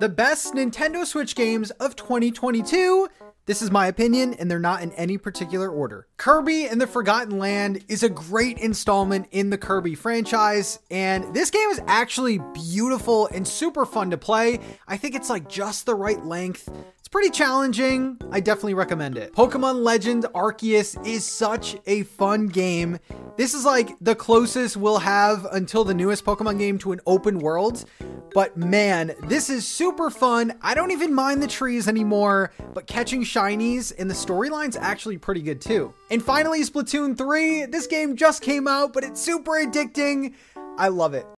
The best Nintendo Switch games of 2022. This is my opinion, and they're not in any particular order. Kirby and the Forgotten Land is a great installment in the Kirby franchise, and this game is actually beautiful and super fun to play. I think it's like just the right length. Pretty challenging. I definitely recommend it. Pokemon Legend Arceus is such a fun game. This is like the closest we'll have until the newest Pokemon game to an open world. But man, this is super fun. I don't even mind the trees anymore, but catching shinies and the storyline's actually pretty good too. And finally, Splatoon 3. This game just came out, but it's super addicting. I love it.